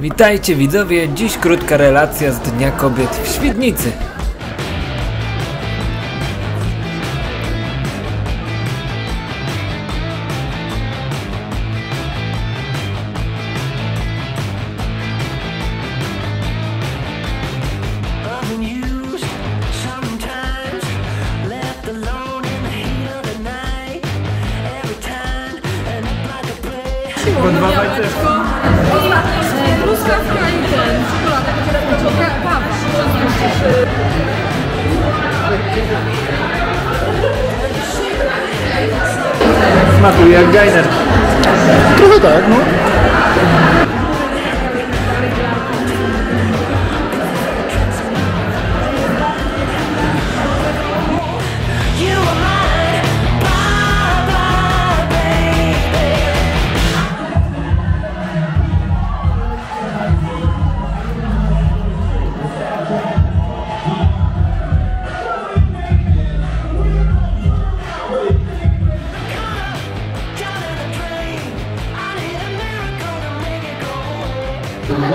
Witajcie widzowie, dziś krótka relacja z Dnia Kobiet w Świdnicy. I've been used Truskawka i ten. Smakuje jak gajner. Trochę tak, no.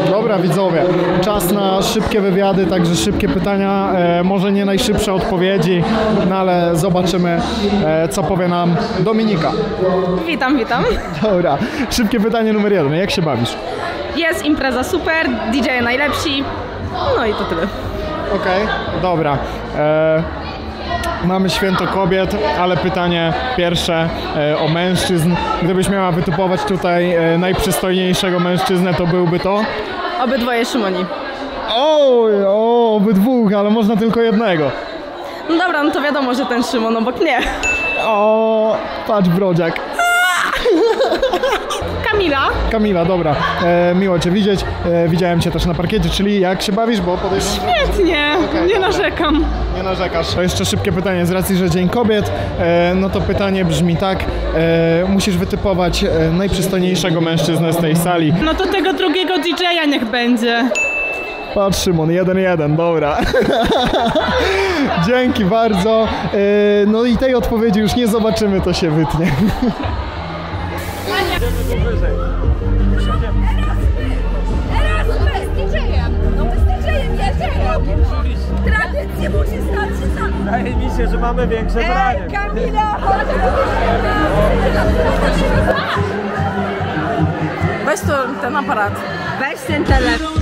Dobra widzowie, czas na szybkie wywiady, także szybkie pytania, e, może nie najszybsze odpowiedzi, no ale zobaczymy e, co powie nam Dominika. Witam, witam. Dobra, szybkie pytanie numer jeden, jak się bawisz? Jest impreza super, DJ najlepsi. No i to tyle. Okej, dobra. E, mamy święto kobiet, ale pytanie pierwsze e, o mężczyzn. Gdybyś miała wytypować tutaj e, najprzystojniejszego mężczyznę, to byłby to? Obydwoje Szymoni. O, o, obydwóch, ale można tylko jednego. No dobra, no to wiadomo, że ten Szymon obok mnie. O, patrz brodziak. Kamila. Dobra, e, miło Cię widzieć. E, widziałem Cię też na parkiecie, czyli jak się bawisz, bo podejrzewam, że Świetnie, nie narzekam. nie narzekasz. To jeszcze szybkie pytanie, z racji, że Dzień Kobiet, e, no to pytanie brzmi tak, e, musisz wytypować e, najprzystojniejszego mężczyznę z tej sali. No to tego drugiego DJ-a niech będzie. Patrz Szymon, 1-1, dobra. Dzięki bardzo. E, no i tej odpowiedzi już nie zobaczymy, to się wytnie. Teraz bez DJ-em! No bez DJ-em jeżdżają! Tradycję musi stać się sam! Wydaje mi się, że mamy większe branie. Ej, Kamila, chodź! Weź to, ten aparat. Weź ten telefon.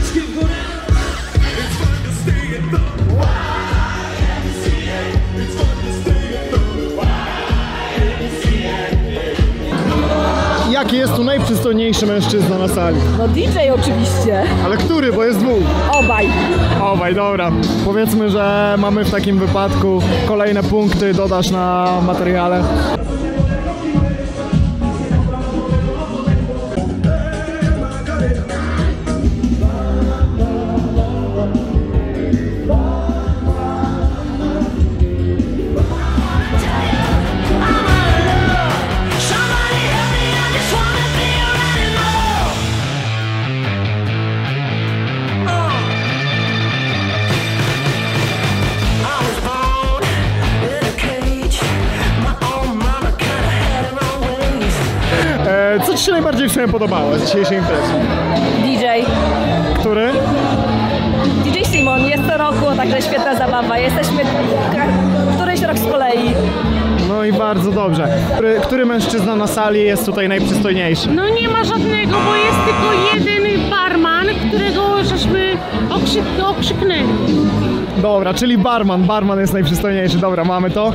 Jaki jest tu najprzystojniejszy mężczyzna na sali? No DJ oczywiście. Ale który, bo jest dwóch. Obaj. Obaj, dobra. Powiedzmy, że mamy w takim wypadku kolejne punkty, dodasz na materiale. Co Ci się najbardziej w sumie podobało z dzisiejszej imprezy? DJ. Który? DJ Simon, jest co roku, także świetna zabawa. Jesteśmy któryś rok z kolei. No i bardzo dobrze. Który, który mężczyzna na sali jest tutaj najprzystojniejszy? No nie ma żadnego, bo jest tylko jeden barman, którego żeśmy okrzyk, okrzyknęli. Dobra, czyli barman. Barman jest najprzystojniejszy. Dobra, mamy to.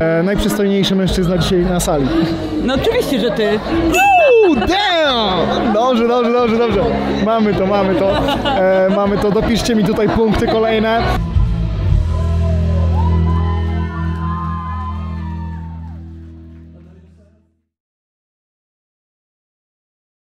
E, najprzystojniejszy mężczyzna dzisiaj na sali. No oczywiście, że ty. Uuu, damn! Dobrze, dobrze, dobrze, dobrze. Mamy to, mamy to. E, mamy to. Dopiszcie mi tutaj punkty kolejne.